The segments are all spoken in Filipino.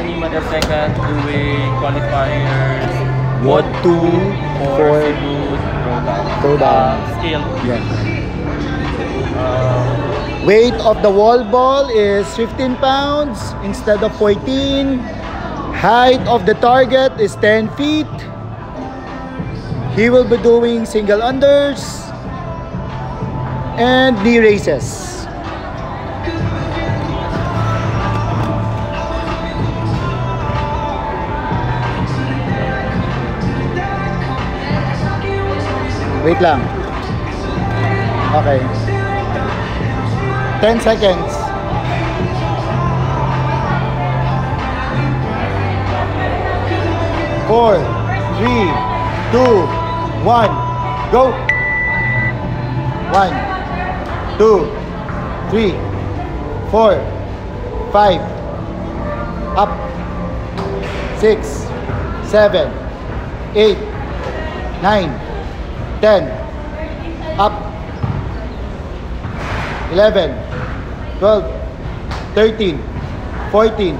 The second doing qualifiers. What two for for Cebu Throwdown. Uh, scale. Yes. Uh, Weight of the wall ball is 15 pounds instead of 14. Height of the target is 10 feet. He will be doing single unders and knee raises. Wait lang. Okay. 10 seconds. Four, three, two, one, go. One, two, three, four, five, up, six, seven, eight, nine, ten, up, 11, 12, 13, 14,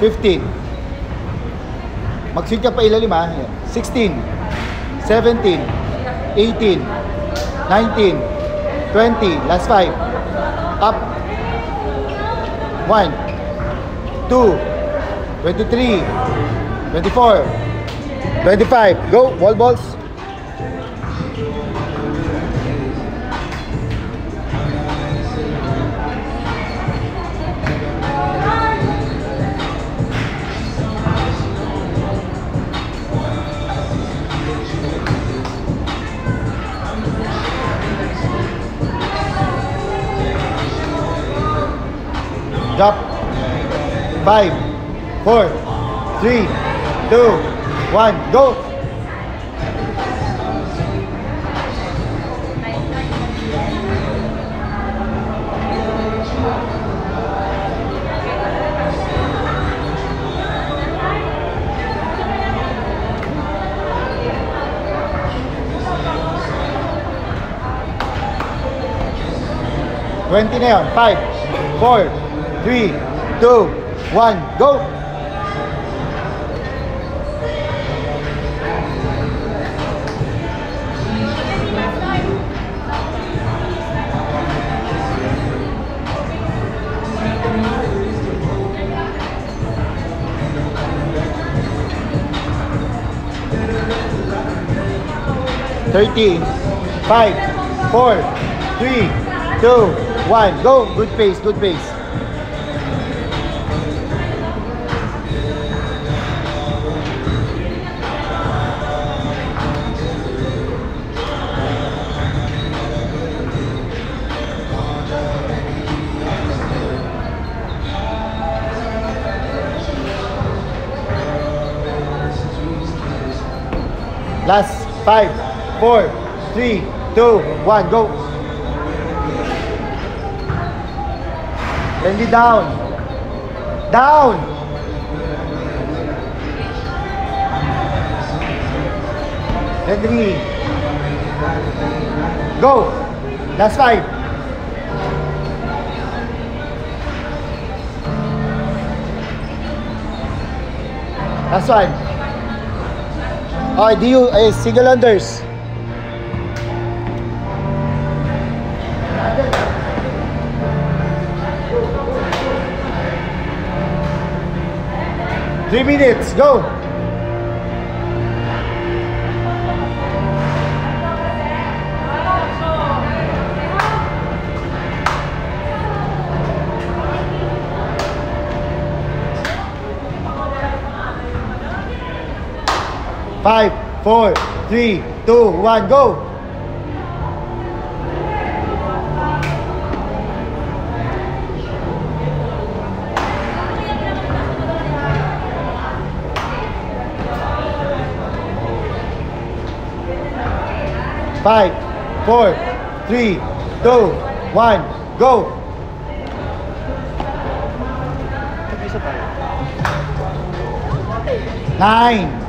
15. Mag-swing ka pa ilalim ha. Yan. 16, 17, 18, 19, 20, last 5. Up. 1, 2, 23, 24, 25. Go, wall balls. Drop. Five, four, three, two, one, go. Twenty na yun. Five, four, three, two, one, go! Thirty, five, four, three, two, one, go! Good pace, good pace. Last five, four, three, two, one, go. Bendy down. Down. Henry. Go. Last five. Last one. Okay, do you, eh, single unders. Three minutes, go! Five, four, three, two, one, go! Five, four, three, two, one, go! Nine.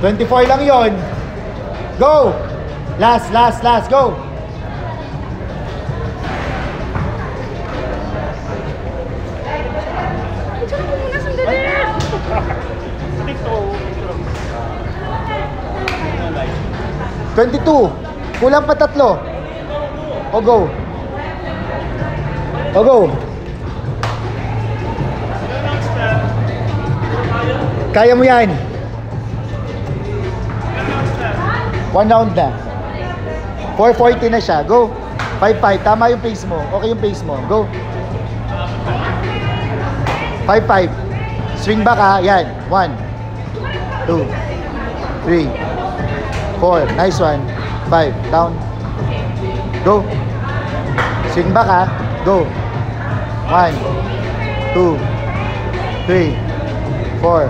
24 lang yon. Go! Last, last, last, go! 22. Kulang pa tatlo. O go. O go. Kaya mo yan. One round na. 440 na siya. Go. 5-5. Tama yung pace mo. Okay yung pace mo. Go. 5-5. Swing back ha. Yan. 1, 2, 3, 4. Nice one. 5. Down. Go. Swing back ha. Go. 1, 2, 3, 4,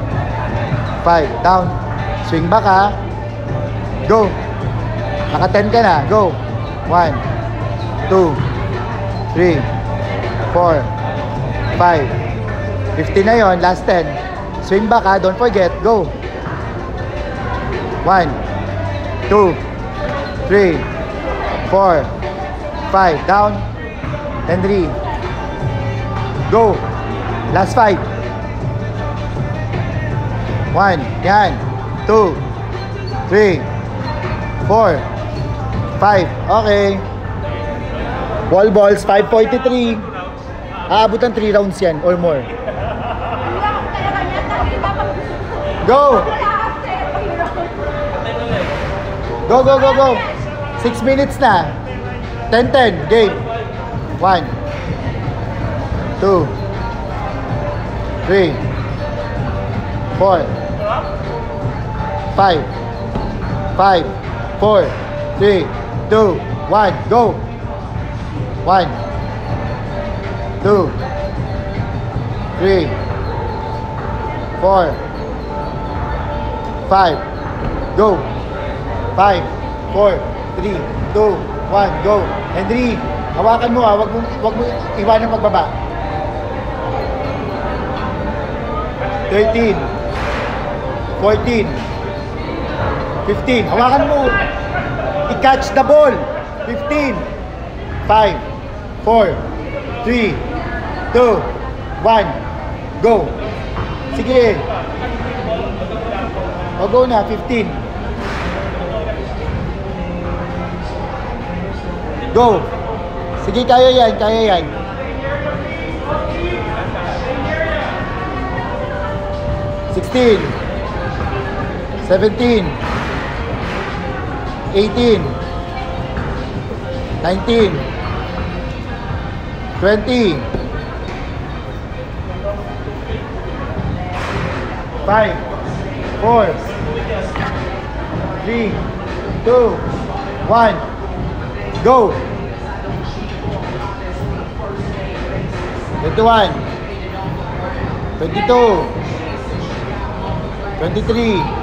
5. Down. Swing back ha. Go. Naka 10 ka na. Go. 1, 2, 3, 4, 5. 50 na yon. Last 10. Swing back ha. Don't forget. Go. 1, 2, 3, 4, 5. Down. And 3. Go. Last 5. 1. Yan. 2, 3, 4, 5. Okay. Wall balls, 543. Aabot ng 3 rounds yan or more. Go! wala after. Mahirap. Go, go, go, go. 6 minutes na. 10-10. Game. 1, 2, 3, 4, 5, 5, 4, 3, 2, 1, go. 1, 2, 3, 4, 5, go. 5, 4, 3, 2, 1, go. Henry, hawakan mo ah, wag mo wag mo iwanan pagbaba. 13, 14, 15. Hawakan mo. I-catch the ball. 15, 5, 4, 3, 2, 1, go. Sige. O go na, 15. Go. Sige, kaya yan, kaya yan. Sixteen. Seventeen. Eighteen. Nineteen. Twenty. Five. Four. Three. Two. One. Go. 21 22 23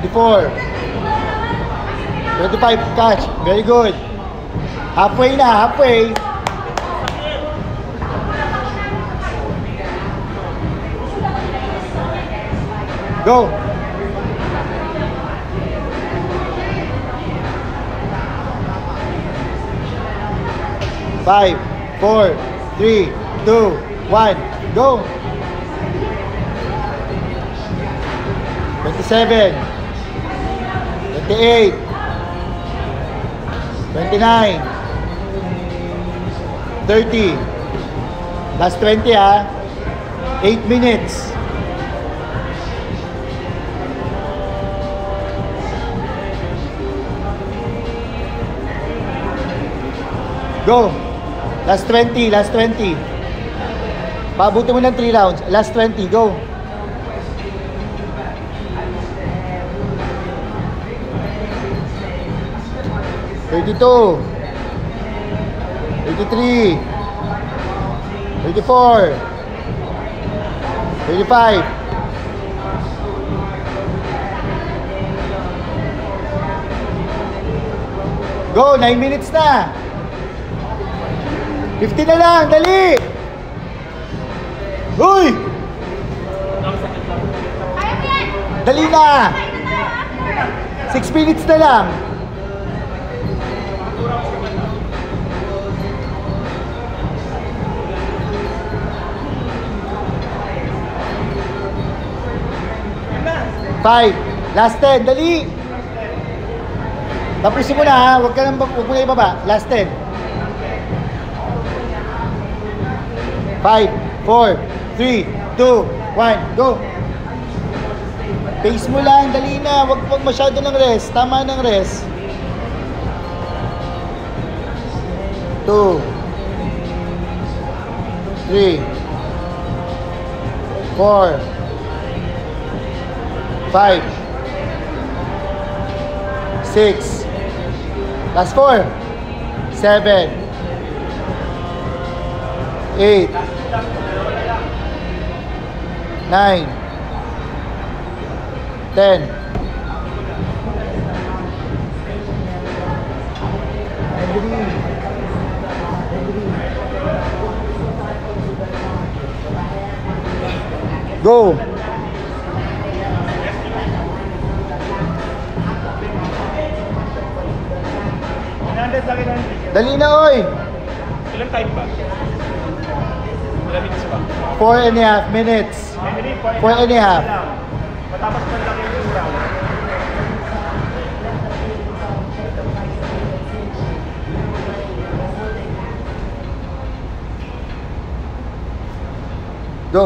24 25 catch. Very good. Halfway na, halfway. Go. Five, four, three, two, one, go. Twenty-seven, twenty-eight, twenty-nine, thirty. Last twenty ah. Eight minutes. Go. Last 20, last 20. Pabuti mo ng 3 rounds. Last 20, go. Thirty-two. Thirty-three. Thirty-four. Thirty-five. Go, 9 minutes na. 50 na lang, dali! Uy! Dali na! 6 minutes na lang. Five. Last 10. Dali. Tapusin mo na ha. Huwag ka nang, huwag mo na ibaba. Last 10. Five, four, three, two, one, go. Pace mo lang, dali na. Huwag, huwag masyado ng rest. Tama ng rest. Two. Three. Four. Five. Six. Last four. Seven. Eight. Nine. Ten. Go. Dali na, oy. Ilang time ba? Four and a half minutes. Four and a half. Matapos man lang yung round. Go.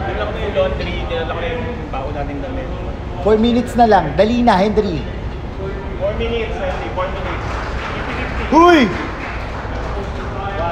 Dinala ko yung laundry, dinala ko yung baon natin damit. Four minutes na lang. Dali na, Henry. 4 minutes, Andy, 4 minutes. 50-50. Huy! 1,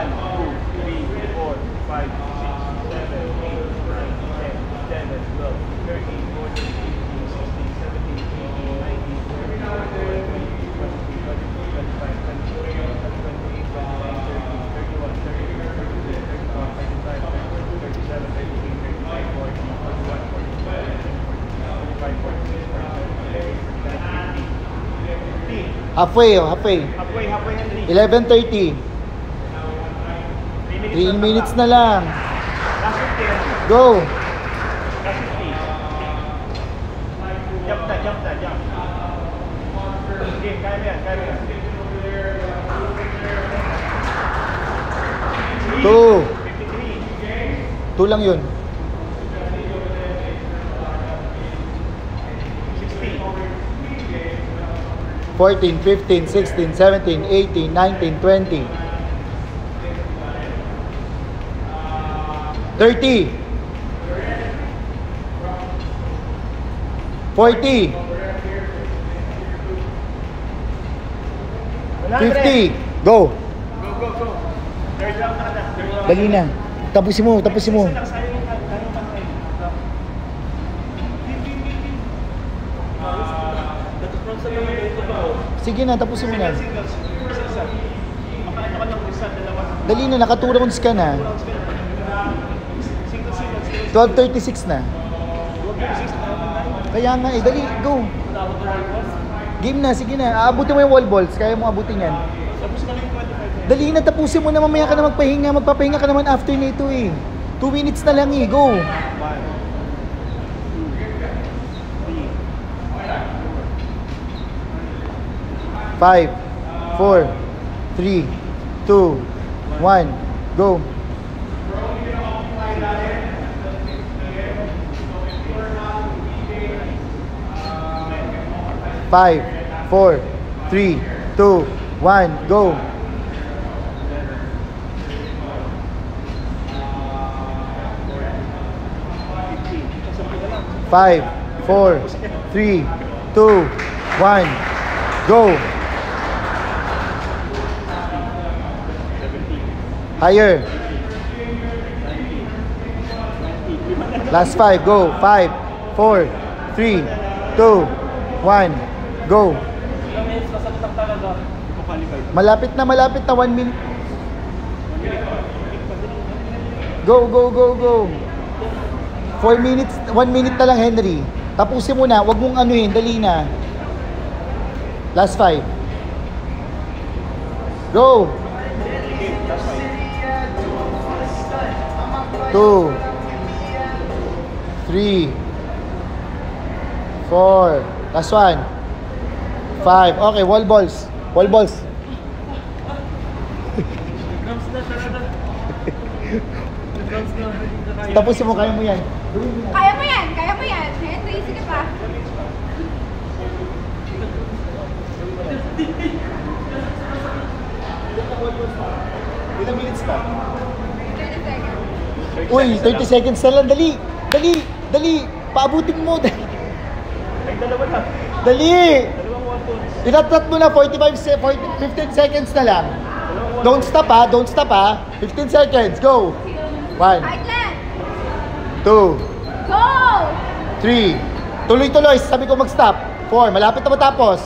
2, 3, 4, 5, 6, 7, 8, 9, 10, 11, 12, 13, 14, 15, 16, 17, 18, 19, 20, 21, 22, 23, 24, 25, 26, 27, 28, 29, 30, 31, 32, 33, 34, 35, 36, 37, 38, 39, 40, 41, 42, 43, 44, 45, 46, 47, 48, 49, 50. 50. Halfway, oh, halfway. Halfway, halfway, Henry. 11.30. 3 minutes na lang. Last 50. Go. Last 50. Jump na, jump na, jump. Okay, kaya mo yan, kaya mo yan. 2. 53. 2 lang yun. 14, 15, 16, 17, 18, 19, 20. 30. 40. 50. Go. Go, go, go. Dali na. Tapusin mo, tapusin mo. Sige na, tapusin mo na. Dali na, naka 2 rounds ka na. Rounds ka na. Single, single, single. 12.36 na. Kaya nga eh, dali, go. Game na, sige na. Aabutin mo yung wall balls. Kaya mo abutin yan. Tapos ka lang yung 25 Dali na, tapusin mo na. Mamaya ka na magpahinga. Magpapahinga ka naman after nito eh. 2 minutes na lang eh. Go. One, two, three, 5, 4, 3, 2, 1. Go. Five, four, three, two, one, go. Five, four, three, two, one, go. Higher. Last five, go. Five, four, three, two, one, go. Malapit na, malapit na. One minute. Go, go, go, go. Four minutes, one minute na lang, Henry. Tapusin mo na, wag mong anuhin, dali na. Last five. Go. Two. three, four, last one, five. Okay, wall balls. Wall balls. Tapusin mo, kaya mo yan. Gawin mo yan. Kaya mo yan, kaya mo yan. Henry, sige pa. Ilang minutes pa? 30 seconds. Uy, 30 seconds na lang. Dali! Dali! Dali! Paabutin mo! Dali! Ay, dalawa na. Dali! Tinatrat mo na 45 se 40, 15 seconds na lang. One Don't stop ha, don't stop ha. 15 seconds, go. 1, Right land. 2, Go! 3. Tuloy-tuloy, sabi ko mag-stop. 4, malapit na matapos.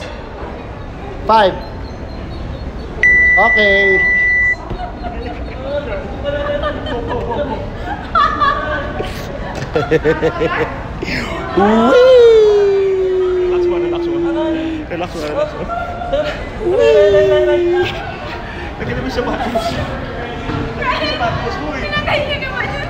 5. Okay. Wee! Relax one, relax one. Relax one, relax one. Wee! Lagi naman siya matis. Lagi naman siya matis, boy. Pinatayin niya naman yun.